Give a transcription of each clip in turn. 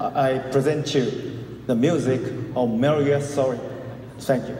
I present you the music of Maria Story. Thank you.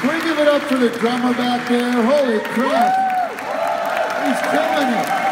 Can we give it up for the drummer back there? Holy crap. He's killing it.